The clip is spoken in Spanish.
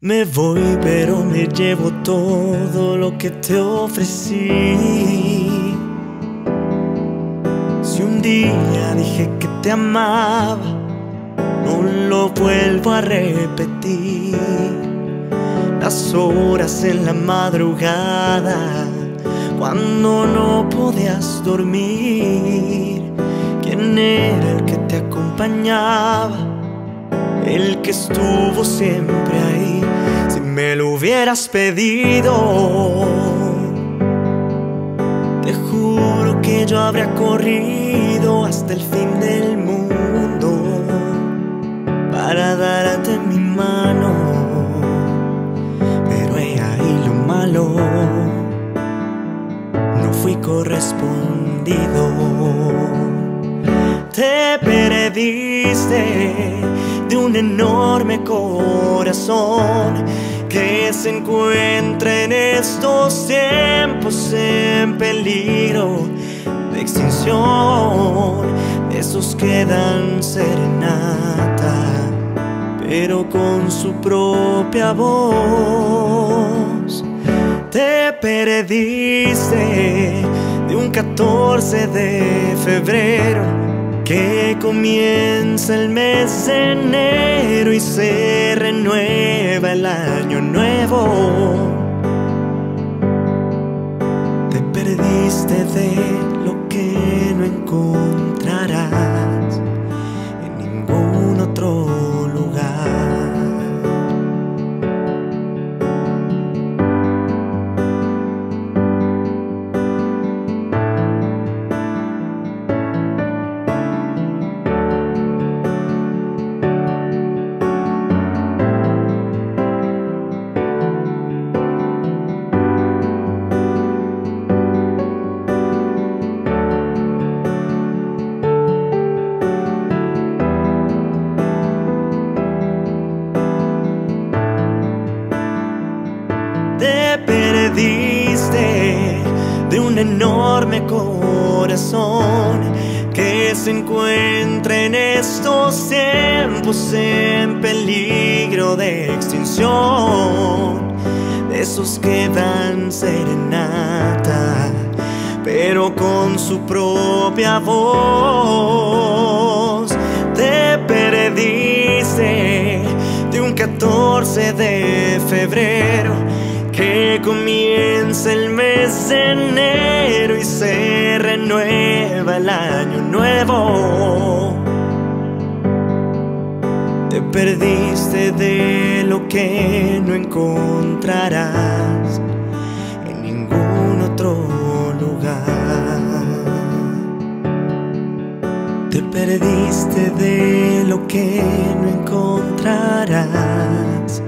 Me voy, pero me llevo todo lo que te ofrecí. Si un día dije que te amaba, no lo vuelvo a repetir. Las horas en la madrugada, cuando no podías dormir. ¿Quién era el que te acompañaba? El que estuvo siempre ahí me lo hubieras pedido, te juro que yo habría corrido hasta el fin del mundo para darte mi mano. Pero he ahí lo malo, no fui correspondido. Te perdiste de un enorme corazón que se encuentra en estos tiempos en peligro de extinción. Esos que dan serenata, pero con su propia voz. Te perdiste de un 14 de febrero que comienza el mes de enero y se renueva el año nuevo. Te perdiste de lo que no encontrarás de un enorme corazón que se encuentra en estos tiempos en peligro de extinción. De esos que dan serenata, pero con su propia voz. Te perdiste de un 14 de febrero comienza el mes de enero y se renueva el año nuevo. Te perdiste de lo que no encontrarás en ningún otro lugar. Te perdiste de lo que no encontrarás